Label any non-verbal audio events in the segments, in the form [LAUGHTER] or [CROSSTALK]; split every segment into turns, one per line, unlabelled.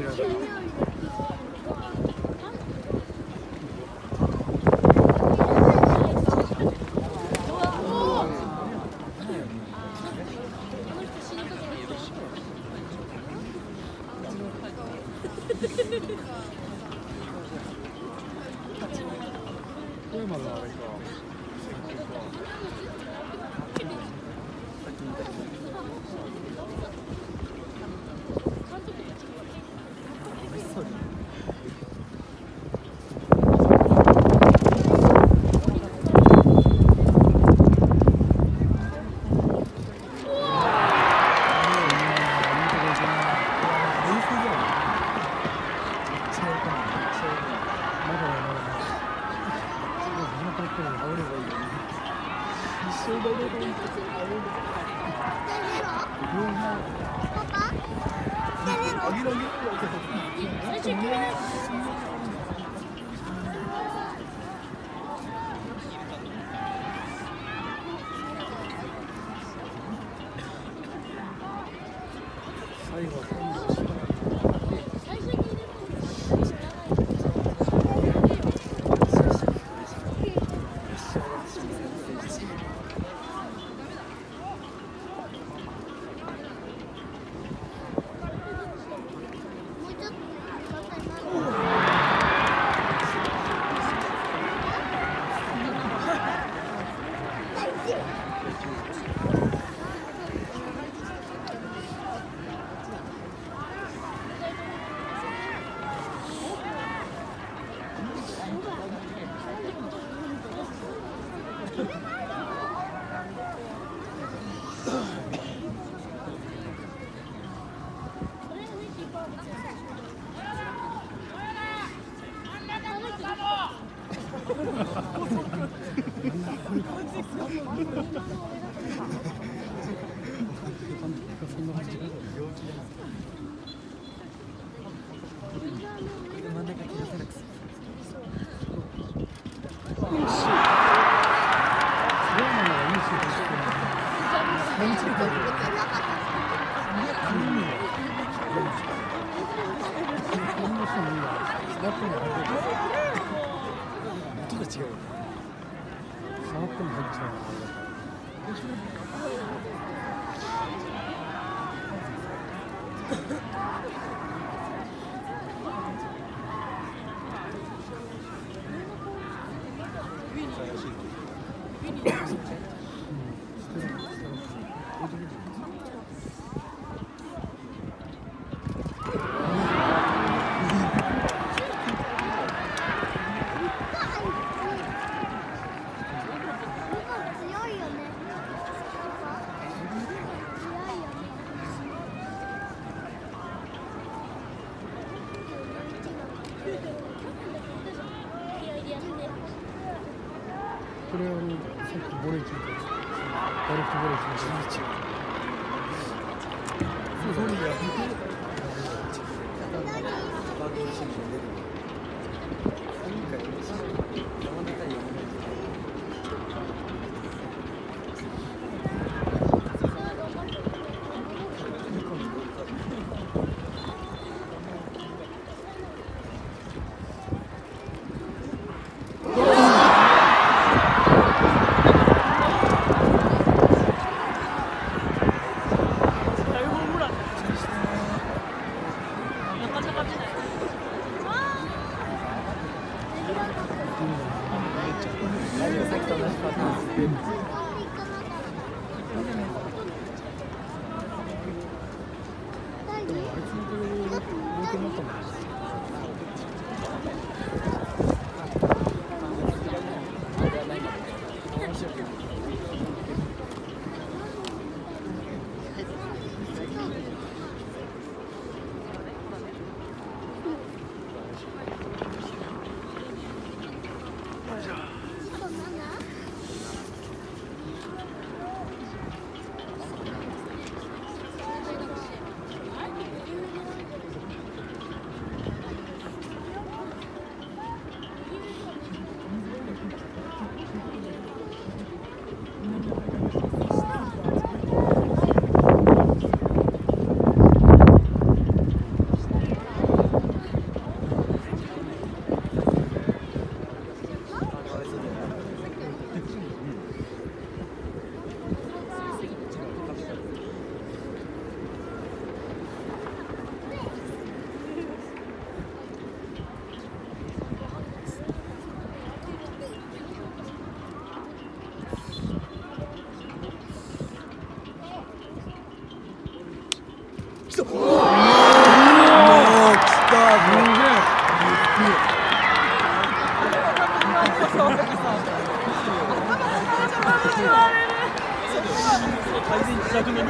大きな白髪富山のあれか。最音 [LAUGHS] が違う触れあのさっきボレー聞いたやつダイレクトボレー聞いたやつそうそういや 있어. 우와, 진짜. 반신 지사금의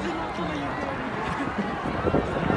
風の音が言うから。[LAUGHS]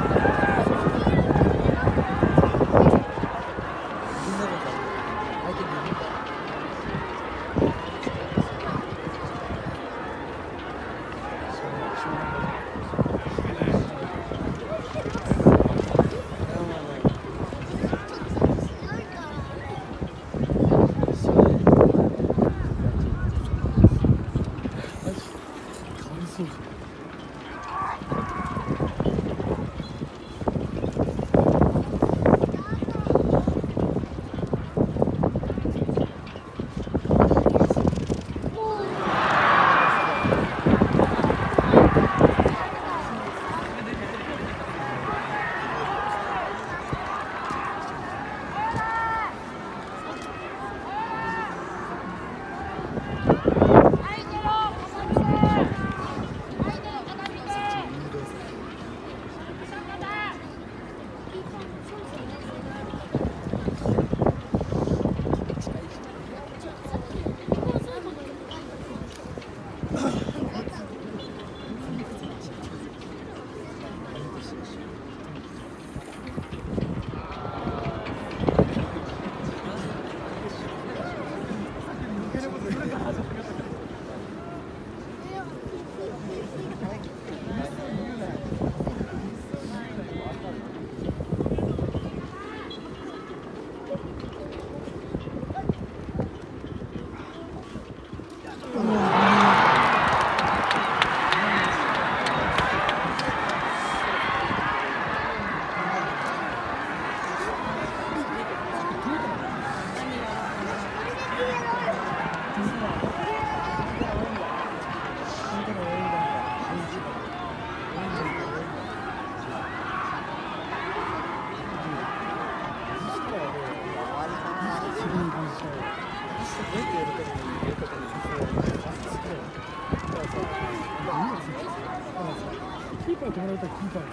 キーパー決められたらキーパー
だ。